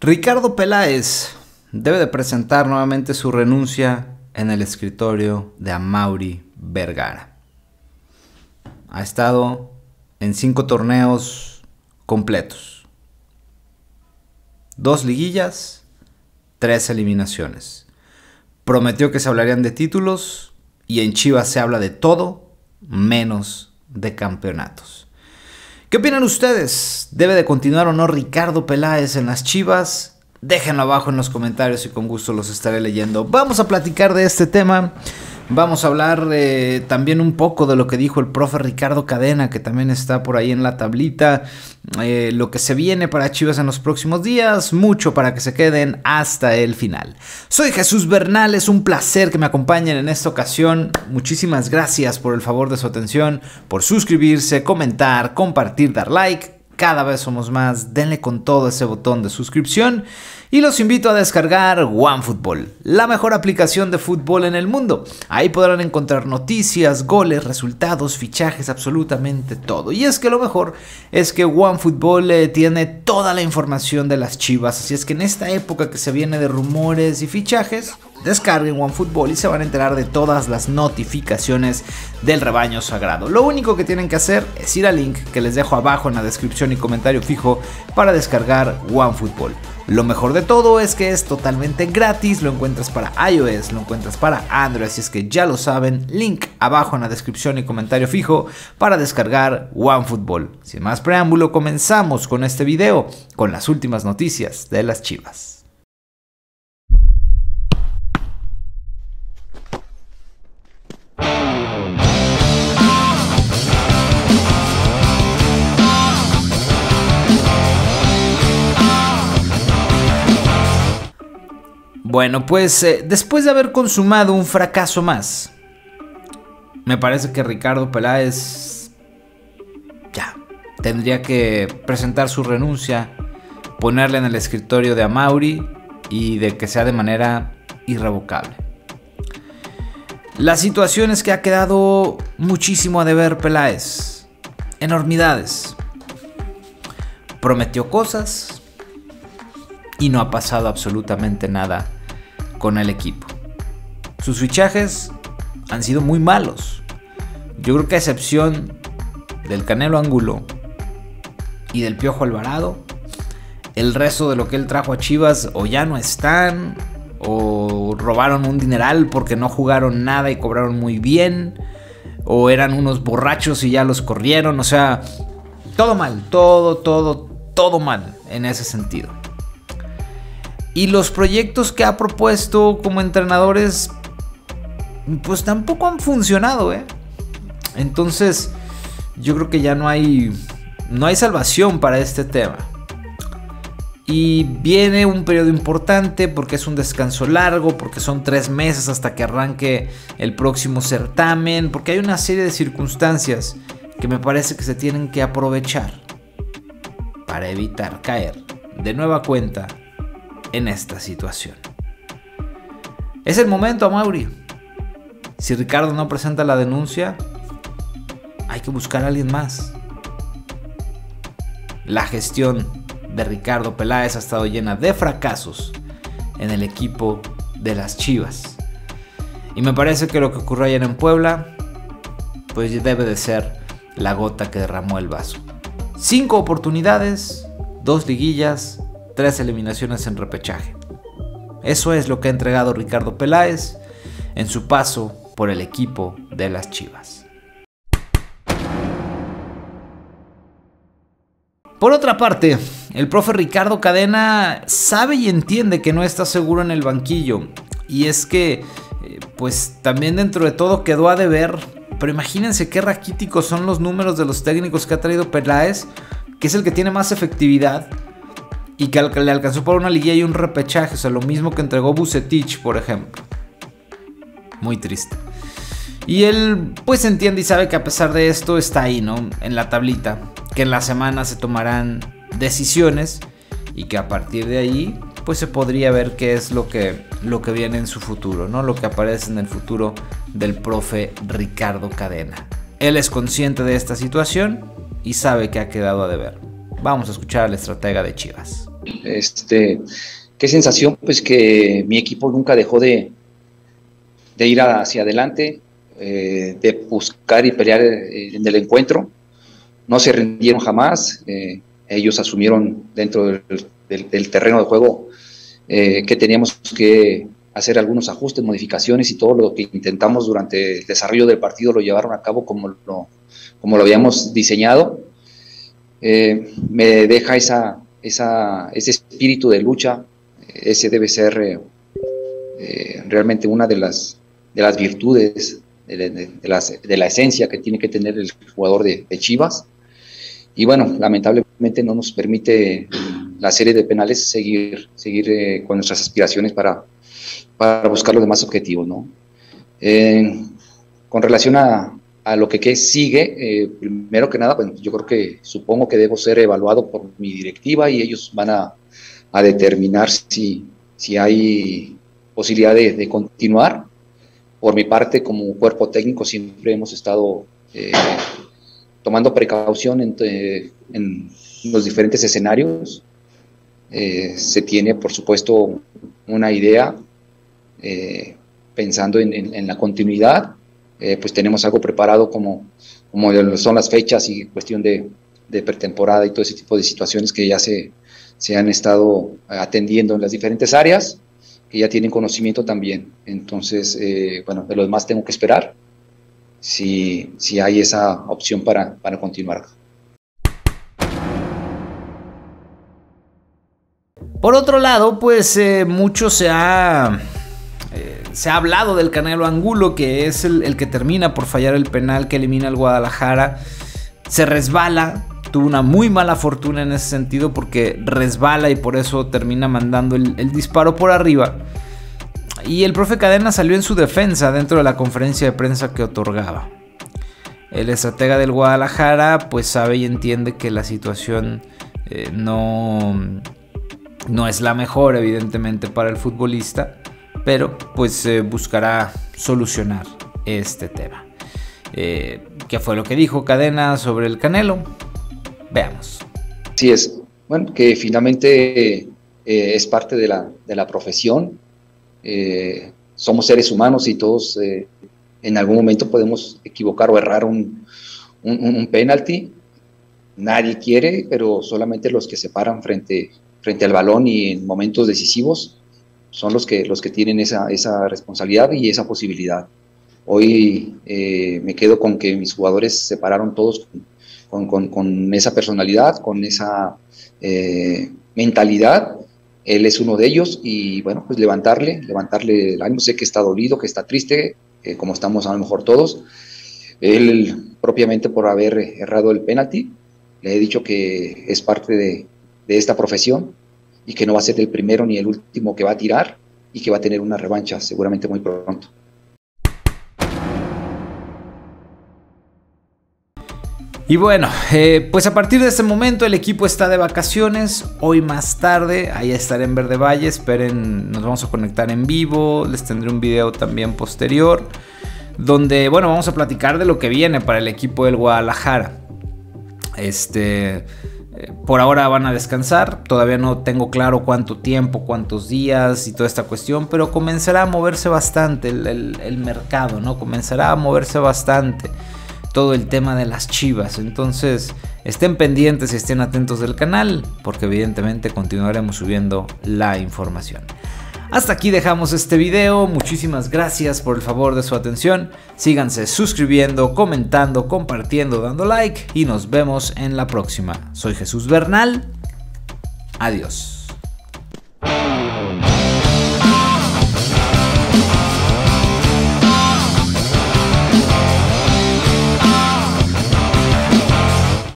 Ricardo Peláez debe de presentar nuevamente su renuncia en el escritorio de Amaury Vergara. Ha estado en cinco torneos completos. Dos liguillas, tres eliminaciones. Prometió que se hablarían de títulos y en Chivas se habla de todo menos de campeonatos. ¿Qué opinan ustedes? ¿Debe de continuar o no Ricardo Peláez en las Chivas? Déjenlo abajo en los comentarios y con gusto los estaré leyendo. Vamos a platicar de este tema. Vamos a hablar eh, también un poco de lo que dijo el profe Ricardo Cadena, que también está por ahí en la tablita. Eh, lo que se viene para Chivas en los próximos días. Mucho para que se queden hasta el final. Soy Jesús Bernal, es un placer que me acompañen en esta ocasión. Muchísimas gracias por el favor de su atención, por suscribirse, comentar, compartir, dar like. Cada vez somos más. Denle con todo ese botón de suscripción. Y los invito a descargar OneFootball, la mejor aplicación de fútbol en el mundo. Ahí podrán encontrar noticias, goles, resultados, fichajes, absolutamente todo. Y es que lo mejor es que OneFootball eh, tiene toda la información de las chivas. Así es que en esta época que se viene de rumores y fichajes, descarguen OneFootball y se van a enterar de todas las notificaciones del rebaño sagrado. Lo único que tienen que hacer es ir al link que les dejo abajo en la descripción y comentario fijo para descargar OneFootball. Lo mejor de todo es que es totalmente gratis, lo encuentras para iOS, lo encuentras para Android, así es que ya lo saben, link abajo en la descripción y comentario fijo para descargar OneFootball. Sin más preámbulo, comenzamos con este video, con las últimas noticias de las chivas. Bueno, pues eh, después de haber consumado un fracaso más, me parece que Ricardo Peláez ya tendría que presentar su renuncia, ponerle en el escritorio de Amauri y de que sea de manera irrevocable. La situación es que ha quedado muchísimo a deber Peláez. Enormidades. Prometió cosas y no ha pasado absolutamente nada con el equipo. Sus fichajes han sido muy malos. Yo creo que a excepción del Canelo Angulo y del Piojo Alvarado, el resto de lo que él trajo a Chivas o ya no están, o robaron un dineral porque no jugaron nada y cobraron muy bien, o eran unos borrachos y ya los corrieron, o sea, todo mal, todo, todo, todo mal en ese sentido. Y los proyectos que ha propuesto como entrenadores, pues tampoco han funcionado, ¿eh? Entonces, yo creo que ya no hay, no hay salvación para este tema. Y viene un periodo importante porque es un descanso largo, porque son tres meses hasta que arranque el próximo certamen, porque hay una serie de circunstancias que me parece que se tienen que aprovechar para evitar caer de nueva cuenta en esta situación. Es el momento, Mauri. Si Ricardo no presenta la denuncia, hay que buscar a alguien más. La gestión de Ricardo Peláez ha estado llena de fracasos en el equipo de las Chivas. Y me parece que lo que ocurrió ayer en Puebla, pues debe de ser la gota que derramó el vaso. Cinco oportunidades, dos liguillas, tres eliminaciones en repechaje. Eso es lo que ha entregado Ricardo Peláez en su paso por el equipo de las Chivas. Por otra parte, el profe Ricardo Cadena sabe y entiende que no está seguro en el banquillo. Y es que, eh, pues también dentro de todo quedó a deber. Pero imagínense qué raquíticos son los números de los técnicos que ha traído Peláez, que es el que tiene más efectividad y que le alcanzó por una liguilla y un repechaje, o sea, lo mismo que entregó Bucetich, por ejemplo. Muy triste. Y él pues entiende y sabe que a pesar de esto está ahí, ¿no? En la tablita, que en la semana se tomarán decisiones y que a partir de ahí pues se podría ver qué es lo que, lo que viene en su futuro, ¿no? Lo que aparece en el futuro del profe Ricardo Cadena. Él es consciente de esta situación y sabe que ha quedado a deber. Vamos a escuchar al estratega de Chivas. Este, qué sensación, pues que mi equipo nunca dejó de, de ir hacia adelante, eh, de buscar y pelear eh, en el encuentro. No se rindieron jamás. Eh, ellos asumieron dentro del, terreno de juego que teníamos que hacer algunos ajustes, modificaciones y todo lo que intentamos durante el desarrollo del partido lo llevaron a cabo como lo, como lo habíamos diseñado. me deja esa, ese espíritu de lucha, ese debe ser realmente una de las, de las virtudes de, la esencia que tiene que tener el jugador de, Chivas. Y bueno, lamentablemente no nos permite la serie de penales seguir, seguir eh, con nuestras aspiraciones para, para buscar los demás objetivos. ¿no? Eh, con relación a, a, lo que, sigue, eh, primero que nada, bueno, yo creo que supongo que debo ser evaluado por mi directiva y ellos van a, a determinar si, si hay posibilidad de, continuar por mi parte, como cuerpo técnico, siempre hemos estado eh, tomando precaución en, los diferentes escenarios. Eh, se tiene, por supuesto, una idea eh, pensando en, la continuidad. Pues tenemos algo preparado como, como son las fechas y cuestión de, pretemporada y todo ese tipo de situaciones que ya se, se han estado atendiendo en las diferentes áreas que ya tienen conocimiento también. Entonces, eh, bueno, de lo demás tengo que esperar si, si hay esa opción para, para continuar. Por otro lado, pues eh, mucho se ha, eh, se ha hablado del Canelo Angulo, que es el, que termina por fallar el penal que elimina al Guadalajara. Se resbala, tuvo una muy mala fortuna en ese sentido porque resbala y por eso termina mandando el, disparo por arriba. Y el profe Cadena salió en su defensa dentro de la conferencia de prensa que otorgaba. El estratega del Guadalajara pues sabe y entiende que la situación eh, no, no es la mejor evidentemente para el futbolista, pero pues eh, buscará solucionar este tema. Eh, ¿Qué fue lo que dijo Cadena sobre el Canelo? Veamos. Sí es. Bueno, que finalmente eh, es parte de la, de la profesión. Eh, somos seres humanos y todos eh, en algún momento podemos equivocar o errar un, un, penalti. Nadie quiere, pero solamente los que se paran frente, frente al balón y en momentos decisivos son los que, los que tienen esa, esa responsabilidad y esa posibilidad. Hoy me quedo con que mis jugadores se pararon todos con, esa personalidad, con esa eh, mentalidad. Él es uno de ellos y bueno, pues levantarle, levantarle el ánimo. Sé que está dolido, que está triste, eh, como estamos a lo mejor todos. Él propiamente por haber errado el penalti, le he dicho que es parte de, de esta profesión y que no va a ser el primero ni el último que va a tirar y que va a tener una revancha seguramente muy pronto. Y bueno, eh, pues a partir de este momento el equipo está de vacaciones. Hoy más tarde, ahí estaré en Verde Valle. Esperen, nos vamos a conectar en vivo. Les tendré un video también posterior. Donde, bueno, vamos a platicar de lo que viene para el equipo del Guadalajara. Este. Por ahora van a descansar, todavía no tengo claro cuánto tiempo, cuántos días y toda esta cuestión, pero comenzará a moverse bastante el, el mercado, ¿no? Comenzará a moverse bastante todo el tema de las chivas. Entonces, estén pendientes y estén atentos del canal, porque evidentemente continuaremos subiendo la información. Hasta aquí dejamos este video, muchísimas gracias por el favor de su atención, síganse suscribiendo, comentando, compartiendo, dando like y nos vemos en la próxima. Soy Jesús Bernal, adiós.